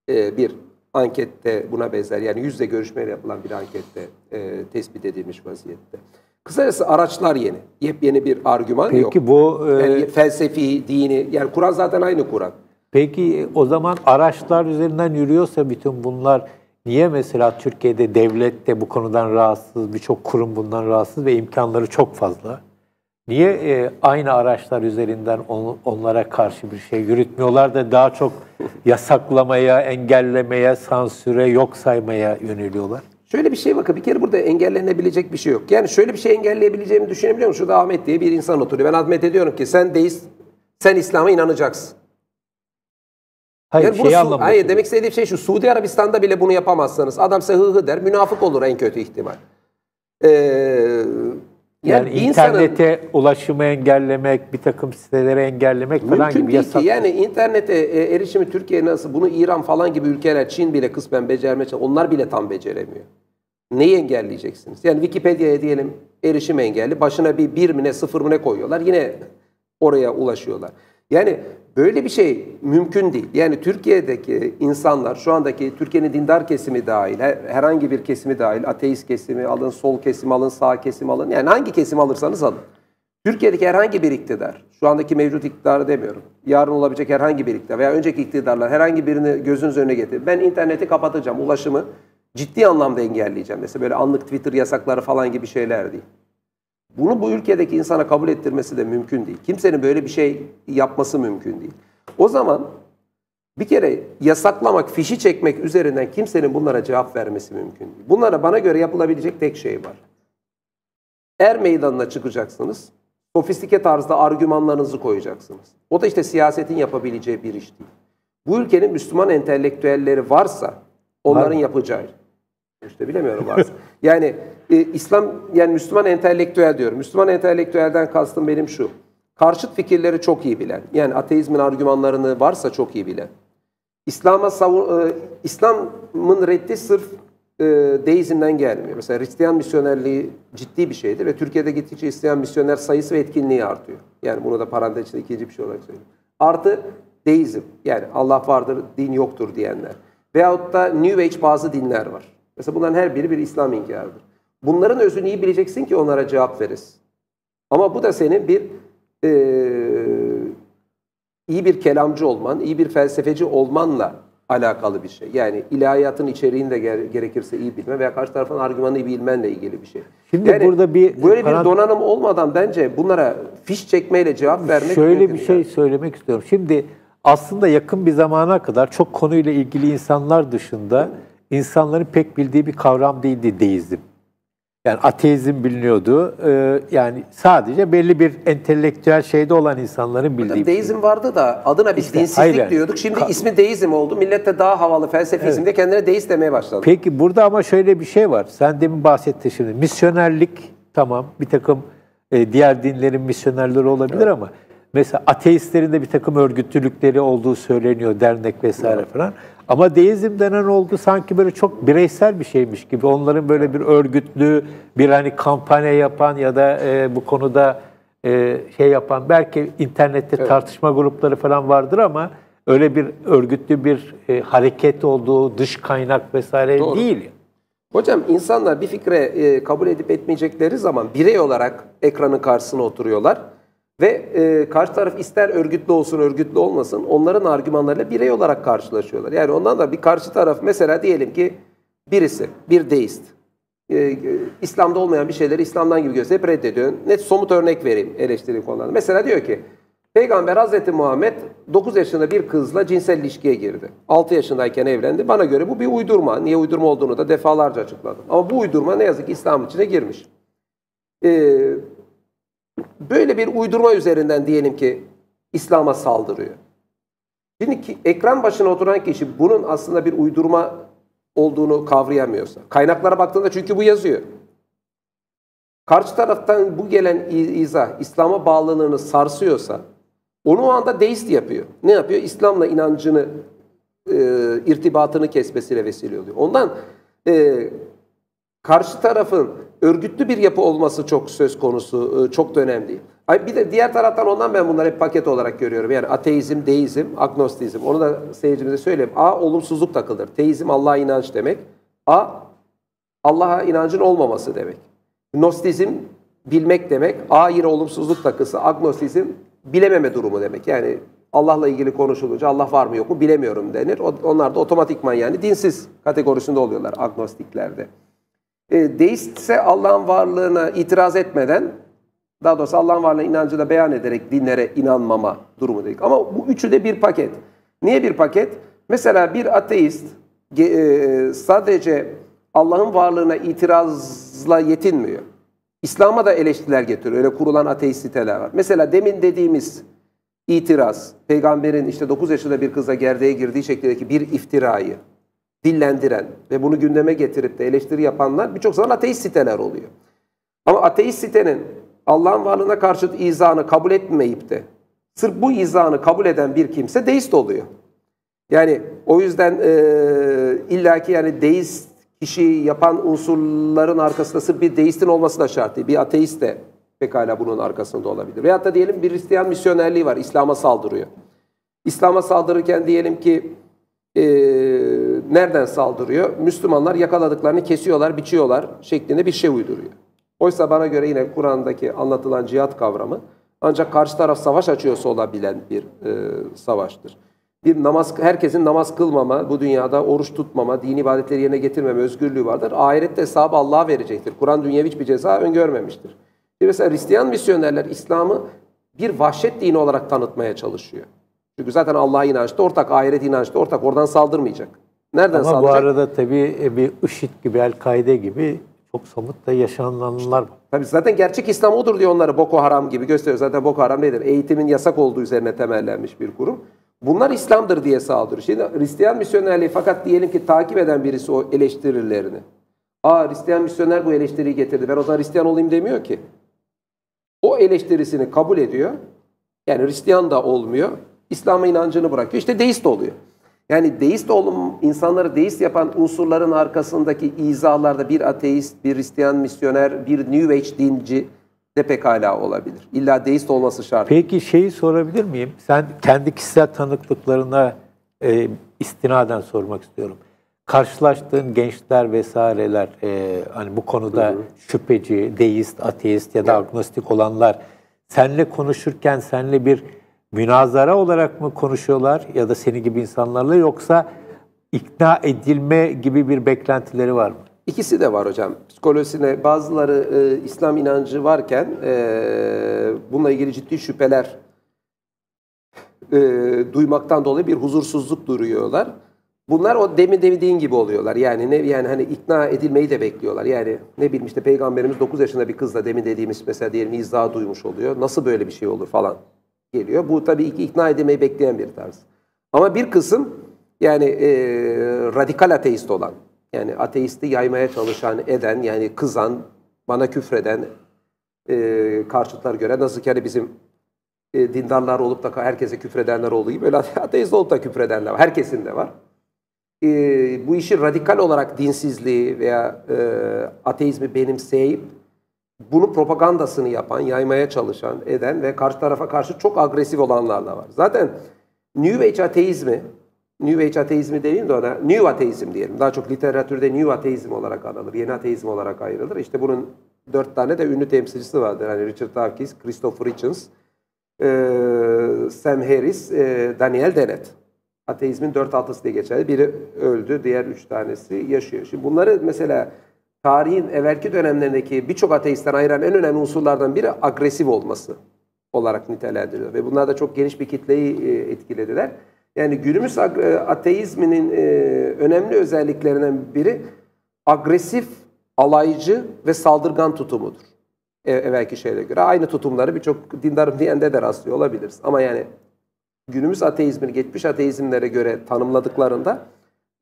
e, bir ankette buna benzer yani yüzde görüşmeyle yapılan bir ankette e, tespit edilmiş vaziyette. Kısacası araçlar yeni. Yepyeni bir argüman Peki, yok. Peki bu... E, yani felsefi, dini, yani Kur'an zaten aynı Kur'an. Peki o zaman araçlar üzerinden yürüyorsa bütün bunlar niye mesela Türkiye'de devlet de bu konudan rahatsız, birçok kurum bundan rahatsız ve imkanları çok fazla? Niye e, aynı araçlar üzerinden on, onlara karşı bir şey yürütmüyorlar da daha çok yasaklamaya, engellemeye, sansüre, yok saymaya yöneliyorlar? Şöyle bir şey bakın bir kere burada engellenebilecek bir şey yok. Yani şöyle bir şey engelleyebileceğimi düşünebiliyor musun? Şurada Ahmet diye bir insan oturuyor. Ben Ahmet ediyorum ki sen deist, sen İslam'a inanacaksın. Hayır, yani şey Su- hayır demek istediğim şey şu. Suudi Arabistan'da bile bunu yapamazsanız adam size hı hı der. Münafık olur en kötü ihtimal. Ee, yani, yani internete insanın, ulaşımı engellemek, bir takım siteleri engellemek falan gibi yasak. Ki. Yani internete e, erişimi Türkiye nasıl, bunu İran falan gibi ülkeler, Çin bile kısmen becermeye çalışıyor. Onlar bile tam beceremiyor. Neyi engelleyeceksiniz? Yani Wikipedia'ya diyelim erişim engelli. Başına bir bir mi ne sıfır mı ne koyuyorlar. Yine oraya ulaşıyorlar. Yani böyle bir şey mümkün değil. Yani Türkiye'deki insanlar, şu andaki Türkiye'nin dindar kesimi dahil, herhangi bir kesimi dahil, ateist kesimi alın, sol kesim alın, sağ kesim alın. Yani hangi kesim alırsanız alın. Türkiye'deki herhangi bir iktidar, şu andaki mevcut iktidarı demiyorum, yarın olabilecek herhangi bir iktidar veya önceki iktidarlar herhangi birini gözünüz önüne getirin. Ben interneti kapatacağım, ulaşımı ciddi anlamda engelleyeceğim. Mesela böyle anlık Twitter yasakları falan gibi şeyler değil. Bunu bu ülkedeki insana kabul ettirmesi de mümkün değil. Kimsenin böyle bir şey yapması mümkün değil. O zaman bir kere yasaklamak, fişi çekmek üzerinden kimsenin bunlara cevap vermesi mümkün değil. Bunlara bana göre yapılabilecek tek şey var. Er meydanına çıkacaksınız, sofistike tarzda argümanlarınızı koyacaksınız. O da işte siyasetin yapabileceği bir iş değil. Bu ülkenin Müslüman entelektüelleri varsa onların yapacağı. İşte bilemiyorum varsa. [LAUGHS] yani e, İslam yani Müslüman entelektüel diyorum. Müslüman entelektüelden kastım benim şu. Karşıt fikirleri çok iyi bilen. Yani ateizmin argümanlarını varsa çok iyi bilen. İslam'a savun, e, İslam'ın reddi sırf e, deizmden gelmiyor. Mesela Hristiyan misyonerliği ciddi bir şeydir ve Türkiye'de gittikçe Hristiyan misyoner sayısı ve etkinliği artıyor. Yani bunu da parantez içinde ikinci bir şey olarak söyleyeyim. Artı deizm yani Allah vardır, din yoktur diyenler. Veyahut da New Age bazı dinler var. Mesela bunların her biri bir İslam inkarıdır. Bunların özünü iyi bileceksin ki onlara cevap veresin. Ama bu da senin bir e, iyi bir kelamcı olman, iyi bir felsefeci olmanla alakalı bir şey. Yani ilahiyatın içeriğini de gerekirse iyi bilme veya karşı tarafın argümanını iyi bilmenle ilgili bir şey. Şimdi yani burada bir böyle bir donanım olmadan bence bunlara fiş çekmeyle cevap vermek Şöyle bir şey yani. söylemek istiyorum. Şimdi aslında yakın bir zamana kadar çok konuyla ilgili insanlar dışında insanların pek bildiği bir kavram değildi deizm. Yani ateizm biliniyordu. Ee, yani sadece belli bir entelektüel şeyde olan insanların bildiği Hocam, Deizm şey. vardı da adına biz işte, dinsizlik yani. diyorduk. Şimdi Ka- ismi deizm oldu. Millet de daha havalı felsefizmde evet. kendine deist demeye başladı. Peki burada ama şöyle bir şey var. Sen demin bahsettin şimdi. Misyonerlik tamam bir takım e, diğer dinlerin misyonerleri olabilir evet. ama mesela ateistlerin de bir takım örgütlülükleri olduğu söyleniyor. Dernek vesaire evet. falan. Ama deizm denen olgu sanki böyle çok bireysel bir şeymiş gibi. Onların böyle bir örgütlü, bir hani kampanya yapan ya da e, bu konuda e, şey yapan, belki internette evet. tartışma grupları falan vardır ama öyle bir örgütlü bir e, hareket olduğu, dış kaynak vesaire Doğru. değil. Hocam insanlar bir fikre e, kabul edip etmeyecekleri zaman birey olarak ekranın karşısına oturuyorlar ve e, karşı taraf ister örgütlü olsun örgütlü olmasın onların argümanlarıyla birey olarak karşılaşıyorlar. Yani ondan da bir karşı taraf mesela diyelim ki birisi bir deist. e, e, İslam'da olmayan bir şeyleri İslam'dan gibi gösterip reddediyor. Net somut örnek vereyim eleştiri konularında. Mesela diyor ki Peygamber Hazreti Muhammed 9 yaşında bir kızla cinsel ilişkiye girdi. 6 yaşındayken evlendi. Bana göre bu bir uydurma. Niye uydurma olduğunu da defalarca açıkladım. Ama bu uydurma ne yazık ki İslam içine girmiş. Ee, böyle bir uydurma üzerinden diyelim ki İslam'a saldırıyor. Şimdi ki, ekran başına oturan kişi bunun aslında bir uydurma olduğunu kavrayamıyorsa. Kaynaklara baktığında çünkü bu yazıyor. Karşı taraftan bu gelen izah İslam'a bağlılığını sarsıyorsa onu o anda deist yapıyor. Ne yapıyor? İslam'la inancını, e, irtibatını kesmesine vesile oluyor. Ondan e, karşı tarafın örgütlü bir yapı olması çok söz konusu, e, çok da önemli. Bir de diğer taraftan ondan ben bunları hep paket olarak görüyorum. Yani ateizm, deizm, agnostizm. Onu da seyircimize söyleyeyim. A, olumsuzluk takılır. Teizm Allah'a inanç demek. A, Allah'a inancın olmaması demek. Gnostizm bilmek demek. A yine olumsuzluk takısı. Agnostizm bilememe durumu demek. Yani Allah'la ilgili konuşulunca Allah var mı yok mu bilemiyorum denir. Onlar da otomatikman yani dinsiz kategorisinde oluyorlar agnostiklerde. E, deist ise Allah'ın varlığına itiraz etmeden daha doğrusu Allah'ın varlığına inancıyla beyan ederek dinlere inanmama durumu dedik. Ama bu üçü de bir paket. Niye bir paket? Mesela bir ateist e, sadece Allah'ın varlığına itirazla yetinmiyor. İslam'a da eleştiriler getiriyor. Öyle kurulan ateist siteler var. Mesela demin dediğimiz itiraz, peygamberin işte 9 yaşında bir kızla gerdeğe girdiği şeklindeki bir iftirayı dillendiren ve bunu gündeme getirip de eleştiri yapanlar birçok zaman ateist siteler oluyor. Ama ateist sitenin Allah'ın varlığına karşıt izanı kabul etmeyip de sırf bu izanı kabul eden bir kimse deist oluyor. Yani o yüzden e, illaki yani deist kişi yapan unsurların arkasında sırf bir deistin olması da şart değil. Bir ateist de pekala bunun arkasında olabilir. Veyahut da diyelim bir Hristiyan misyonerliği var. İslam'a saldırıyor. İslam'a saldırırken diyelim ki e, nereden saldırıyor? Müslümanlar yakaladıklarını kesiyorlar, biçiyorlar şeklinde bir şey uyduruyor. Oysa bana göre yine Kur'an'daki anlatılan cihat kavramı ancak karşı taraf savaş açıyorsa olabilen bir e, savaştır bir namaz herkesin namaz kılmama, bu dünyada oruç tutmama, dini ibadetleri yerine getirmeme özgürlüğü vardır. Ahirette hesabı Allah'a verecektir. Kur'an dünyevi hiçbir ceza öngörmemiştir. Bir mesela Hristiyan misyonerler İslam'ı bir vahşet dini olarak tanıtmaya çalışıyor. Çünkü zaten Allah'a inançta ortak, ahiret inançta ortak. Oradan saldırmayacak. Nereden Ama saldıracak? bu arada tabii e, bir IŞİD gibi, El-Kaide gibi çok somut da yaşananlar var. Tabii zaten gerçek İslam odur diyor onları Boko Haram gibi gösteriyor. Zaten Boko Haram nedir? Eğitimin yasak olduğu üzerine temellenmiş bir kurum. Bunlar İslam'dır diye saldırıyor. Şimdi Hristiyan misyonerliği fakat diyelim ki takip eden birisi o eleştirilerini. Aa Hristiyan misyoner bu eleştiriyi getirdi. Ben o zaman Hristiyan olayım demiyor ki. O eleştirisini kabul ediyor. Yani Hristiyan da olmuyor. İslam'a inancını bırakıyor. İşte deist oluyor. Yani deist olum, insanları deist yapan unsurların arkasındaki izalarda bir ateist, bir Hristiyan misyoner, bir New Age dinci, de pekala olabilir. İlla deist olması şart. Peki şeyi sorabilir miyim? Sen kendi kişisel tanıklıklarına e, istinaden sormak istiyorum. Karşılaştığın gençler vesaireler e, hani bu konuda hı hı. şüpheci, deist, ateist ya da agnostik olanlar senle konuşurken senle bir münazara olarak mı konuşuyorlar ya da seni gibi insanlarla yoksa ikna edilme gibi bir beklentileri var mı? İkisi de var hocam. Psikolojisine bazıları e, İslam inancı varken e, bununla ilgili ciddi şüpheler e, duymaktan dolayı bir huzursuzluk duruyorlar. Bunlar o demin dediğin gibi oluyorlar. Yani ne yani hani ikna edilmeyi de bekliyorlar. Yani ne bileyim işte peygamberimiz 9 yaşında bir kızla demin dediğimiz mesela diyelim izah duymuş oluyor. Nasıl böyle bir şey olur falan geliyor. Bu tabii ki ikna edilmeyi bekleyen bir tarz. Ama bir kısım yani e, radikal ateist olan yani ateisti yaymaya çalışan, eden, yani kızan, bana küfreden e, karşıtlar göre nasıl ki hani bizim e, dindarlar olup da herkese küfredenler olduğu gibi öyle [LAUGHS] ateist olup da küfredenler var. Herkesin de var. E, bu işi radikal olarak dinsizliği veya e, ateizmi benimseyip bunu propagandasını yapan, yaymaya çalışan, eden ve karşı tarafa karşı çok agresif olanlar da var. Zaten New Age ateizmi New Age ateizmi değil de ona New ateizm diyelim. Daha çok literatürde New ateizm olarak anılır. Yeni ateizm olarak ayrılır. İşte bunun dört tane de ünlü temsilcisi vardır. Hani Richard Dawkins, Christopher Hitchens, e, Sam Harris, e, Daniel Dennett. Ateizmin dört altısı diye geçer. Biri öldü, diğer üç tanesi yaşıyor. Şimdi bunları mesela tarihin evvelki dönemlerindeki birçok ateistten ayıran en önemli unsurlardan biri agresif olması olarak nitelendiriyor. Ve bunlar da çok geniş bir kitleyi e, etkilediler. Yani günümüz e, ateizminin e, önemli özelliklerinden biri agresif, alaycı ve saldırgan tutumudur. Evvelki şeylere göre. Aynı tutumları birçok dindarım diyende de rastlıyor olabiliriz. Ama yani günümüz ateizmini geçmiş ateizmlere göre tanımladıklarında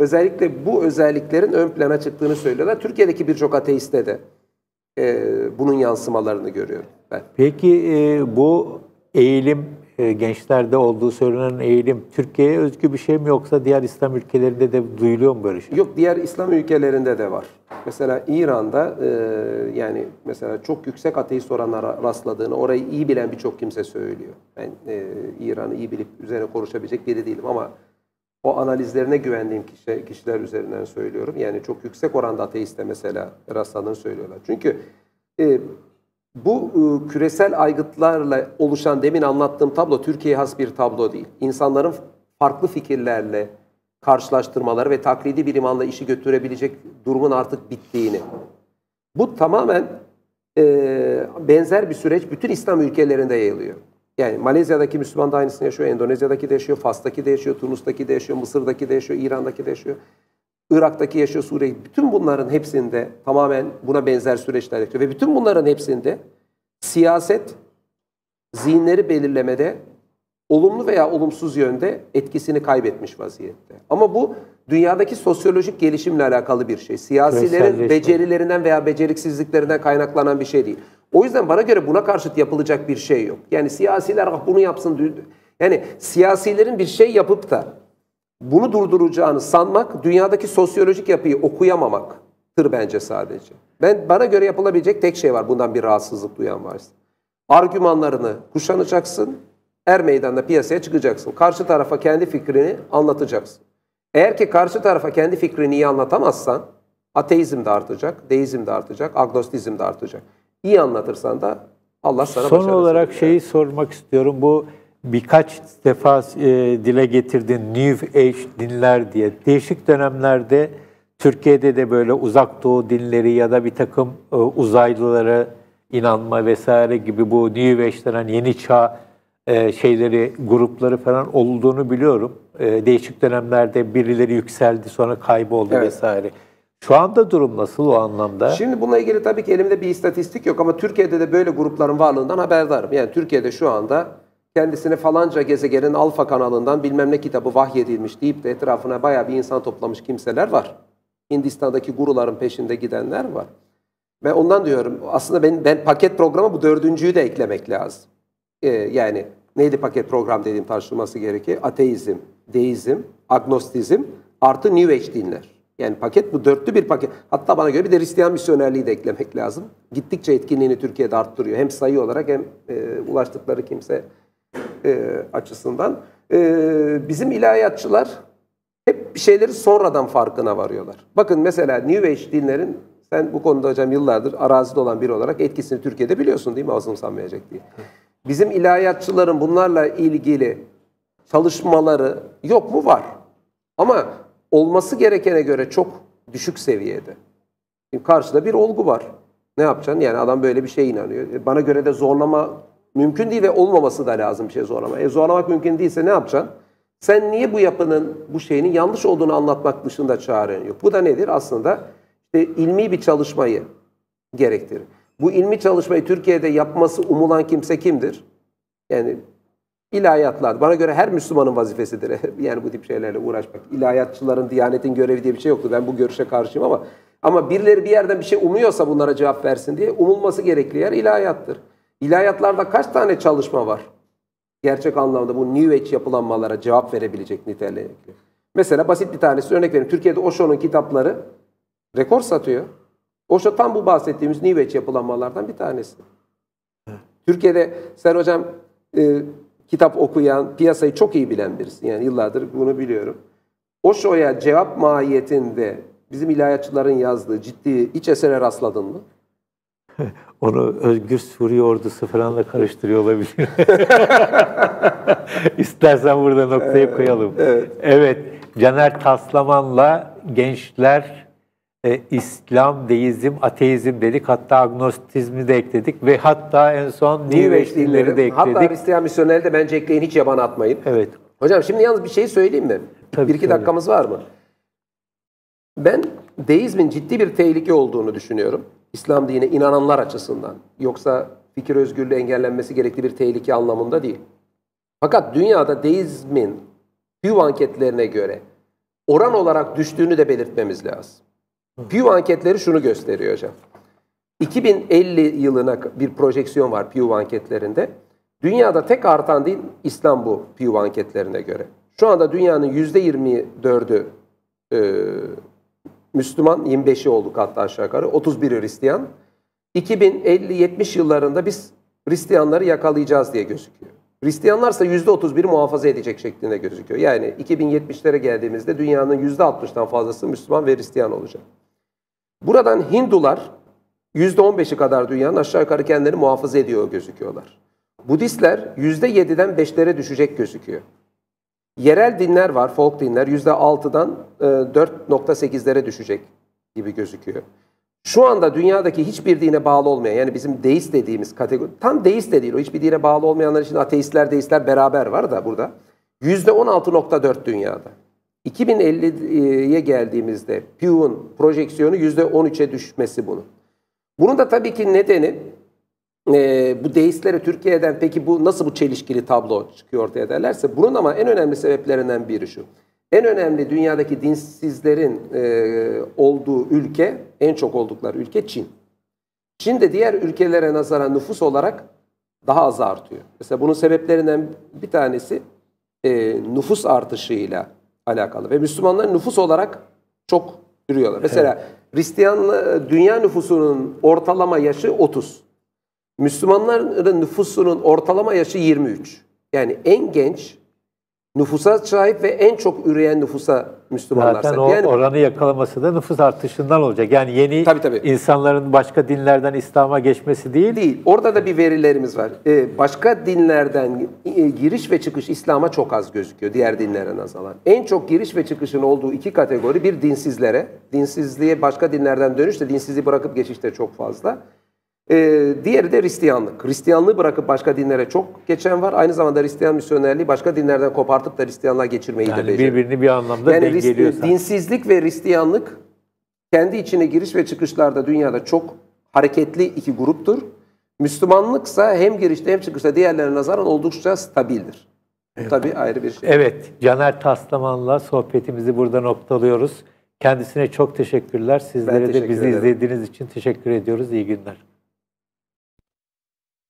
özellikle bu özelliklerin ön plana çıktığını söylüyorlar. Türkiye'deki birçok ateiste de e, bunun yansımalarını görüyorum ben. Peki e, bu eğilim e, gençlerde olduğu söylenen eğilim Türkiye'ye özgü bir şey mi yoksa diğer İslam ülkelerinde de duyuluyor mu böyle şey? Yok diğer İslam ülkelerinde de var. Mesela İran'da e, yani mesela çok yüksek ateist oranlara rastladığını orayı iyi bilen birçok kimse söylüyor. Ben e, İran'ı iyi bilip üzerine konuşabilecek biri değilim ama o analizlerine güvendiğim kişi, kişiler üzerinden söylüyorum. Yani çok yüksek oranda ateiste mesela rastladığını söylüyorlar. Çünkü e, bu e, küresel aygıtlarla oluşan demin anlattığım tablo Türkiye'ye has bir tablo değil. İnsanların farklı fikirlerle karşılaştırmaları ve taklidi bir imanla işi götürebilecek durumun artık bittiğini. Bu tamamen e, benzer bir süreç bütün İslam ülkelerinde yayılıyor. Yani Malezya'daki Müslüman da aynısını yaşıyor, Endonezya'daki de yaşıyor, Fas'taki de yaşıyor, Tunus'taki de yaşıyor, Mısır'daki de yaşıyor, İran'daki de yaşıyor. Irak'taki yaşıyor, Suriye. Bütün bunların hepsinde tamamen buna benzer süreçler yaşıyor. Ve bütün bunların hepsinde siyaset zihinleri belirlemede olumlu veya olumsuz yönde etkisini kaybetmiş vaziyette. Ama bu dünyadaki sosyolojik gelişimle alakalı bir şey. Siyasilerin becerilerinden veya beceriksizliklerinden kaynaklanan bir şey değil. O yüzden bana göre buna karşıt yapılacak bir şey yok. Yani siyasiler ah bunu yapsın. Yani siyasilerin bir şey yapıp da bunu durduracağını sanmak dünyadaki sosyolojik yapıyı okuyamamaktır bence sadece. Ben bana göre yapılabilecek tek şey var bundan bir rahatsızlık duyan varsa. Argümanlarını kuşanacaksın, er meydanda piyasaya çıkacaksın. Karşı tarafa kendi fikrini anlatacaksın. Eğer ki karşı tarafa kendi fikrini iyi anlatamazsan ateizm de artacak, deizm de artacak, agnostizm de artacak. İyi anlatırsan da Allah sana Son olarak şeyi sormak istiyorum. Bu birkaç defa e, dile getirdin New Age dinler diye. Değişik dönemlerde Türkiye'de de böyle uzak doğu dinleri ya da bir takım e, uzaylılara inanma vesaire gibi bu New Age denen yeni çağ e, şeyleri, grupları falan olduğunu biliyorum. E, değişik dönemlerde birileri yükseldi sonra kayboldu evet. vesaire. Şu anda durum nasıl o anlamda? Şimdi bununla ilgili tabii ki elimde bir istatistik yok ama Türkiye'de de böyle grupların varlığından haberdarım. Yani Türkiye'de şu anda kendisine falanca gezegenin alfa kanalından bilmem ne kitabı vahyedilmiş deyip de etrafına bayağı bir insan toplamış kimseler var. Hindistan'daki guruların peşinde gidenler var. Ve ondan diyorum aslında ben, ben paket programa bu dördüncüyü de eklemek lazım. Ee, yani neydi paket program dediğim tartışılması gerekir. Ateizm, deizm, agnostizm artı New Age dinler. Yani paket bu dörtlü bir paket. Hatta bana göre bir de Hristiyan misyonerliği de eklemek lazım. Gittikçe etkinliğini Türkiye'de arttırıyor. Hem sayı olarak hem e, ulaştıkları kimse e, açısından. E, bizim ilahiyatçılar hep bir şeyleri sonradan farkına varıyorlar. Bakın mesela New Age dinlerin sen bu konuda hocam yıllardır arazide olan biri olarak etkisini Türkiye'de biliyorsun değil mi? Ağzım sanmayacak diye. Bizim ilahiyatçıların bunlarla ilgili çalışmaları yok mu? Var. Ama olması gerekene göre çok düşük seviyede. Şimdi karşıda bir olgu var. Ne yapacaksın? Yani adam böyle bir şey inanıyor. E, bana göre de zorlama mümkün değil ve olmaması da lazım bir şey zorlama. E zorlamak mümkün değilse ne yapacaksın? Sen niye bu yapının, bu şeyinin yanlış olduğunu anlatmak dışında çaren yok? Bu da nedir? Aslında işte ilmi bir çalışmayı gerektirir. Bu ilmi çalışmayı Türkiye'de yapması umulan kimse kimdir? Yani ilahiyatlar. Bana göre her Müslümanın vazifesidir. [LAUGHS] yani bu tip şeylerle uğraşmak. İlahiyatçıların, diyanetin görevi diye bir şey yoktu. Ben bu görüşe karşıyım ama ama birileri bir yerden bir şey umuyorsa bunlara cevap versin diye umulması gerekli yer ilahiyattır. İlahiyatlarda kaç tane çalışma var? Gerçek anlamda bu New Age yapılanmalara cevap verebilecek nitelikli. Mesela basit bir tanesi örnek vereyim. Türkiye'de Osho'nun kitapları rekor satıyor. Osho tam bu bahsettiğimiz New Age yapılanmalardan bir tanesi. Türkiye'de sen hocam e, kitap okuyan, piyasayı çok iyi bilen birisin. Yani yıllardır bunu biliyorum. Osho'ya cevap mahiyetinde bizim ilahiyatçıların yazdığı ciddi iç esere rastladın mı? [LAUGHS] Onu Özgür Suriye ordusu falanla karıştırıyor olabilir. [LAUGHS] İstersen burada noktayı koyalım. Evet. evet. Caner Taslaman'la gençler e, İslam, deizm, ateizm dedik. Hatta agnostizmi de ekledik ve hatta en son New Age dinleri de ekledik. Hatta Hristiyan misyoneri de bence ekleyin hiç yaban atmayın. Evet. Hocam şimdi yalnız bir şey söyleyeyim mi? Tabii, bir iki söyle. dakikamız var mı? Ben deizmin ciddi bir tehlike olduğunu düşünüyorum. İslam dine inananlar açısından. Yoksa fikir özgürlüğü engellenmesi gerekli bir tehlike anlamında değil. Fakat dünyada deizmin Pew anketlerine göre oran olarak düştüğünü de belirtmemiz lazım. Pew anketleri şunu gösteriyor hocam. 2050 yılına bir projeksiyon var Pew anketlerinde. Dünyada tek artan din İslam bu Pew anketlerine göre. Şu anda dünyanın %24'ü e, Müslüman, 25'i olduk hatta aşağı yukarı, 31'i Hristiyan. 2050-70 yıllarında biz Hristiyanları yakalayacağız diye gözüküyor. Hristiyanlarsa %31'i muhafaza edecek şeklinde gözüküyor. Yani 2070'lere geldiğimizde dünyanın %60'dan fazlası Müslüman ve Hristiyan olacak. Buradan Hindular %15'i kadar dünyanın aşağı yukarı kendilerini muhafaza ediyor gözüküyorlar. Budistler %7'den 5'lere düşecek gözüküyor. Yerel dinler var, folk dinler %6'dan e, 4.8'lere düşecek gibi gözüküyor. Şu anda dünyadaki hiçbir dine bağlı olmayan yani bizim deist dediğimiz kategori, tam deist de değil o hiçbir dine bağlı olmayanlar için ateistler, deistler beraber var da burada. %16.4 dünyada. 2050'ye geldiğimizde Pew'un projeksiyonu %13'e düşmesi bunun. Bunun da tabii ki nedeni e, bu deistlere Türkiye'den peki bu nasıl bu çelişkili tablo çıkıyor ortaya derlerse bunun ama en önemli sebeplerinden biri şu. En önemli dünyadaki dinsizlerin e, olduğu ülke, en çok oldukları ülke Çin. Çin de diğer ülkelere nazaran nüfus olarak daha az artıyor. Mesela bunun sebeplerinden bir tanesi e, nüfus artışıyla alakalı ve Müslümanlar nüfus olarak çok sürüyorlar. Mesela evet. Hristiyan dünya nüfusunun ortalama yaşı 30. Müslümanların nüfusunun ortalama yaşı 23. Yani en genç nüfusa sahip ve en çok üreyen nüfusa Müslümanlar Zaten o Yani oranı yakalaması da nüfus artışından olacak. Yani yeni Tabii, tabii. insanların başka dinlerden İslam'a geçmesi değil. değil. Orada da bir verilerimiz var. Ee, başka dinlerden e, giriş ve çıkış İslam'a çok az gözüküyor. Diğer dinlere nazaran. En çok giriş ve çıkışın olduğu iki kategori bir dinsizlere. Dinsizliğe başka dinlerden dönüş de dinsizliği bırakıp geçiş de çok fazla. Ee, diğeri de Hristiyanlık. Hristiyanlığı bırakıp başka dinlere çok geçen var. Aynı zamanda Hristiyan misyonerliği başka dinlerden kopartıp da Hristiyanlığa geçirmeyi Yani de beceriyor. birbirini bir anlamda Yani dengeliyor. Hristi- dinsizlik ve Hristiyanlık kendi içine giriş ve çıkışlarda dünyada çok hareketli iki gruptur. Müslümanlıksa hem girişte hem çıkışta diğerlerine nazaran oldukça stabildir. Bu tabii ayrı bir şey. Evet, Caner Taslaman'la sohbetimizi burada noktalıyoruz. Kendisine çok teşekkürler. Sizlere de teşekkür bizi ederim. izlediğiniz için teşekkür ediyoruz. İyi günler.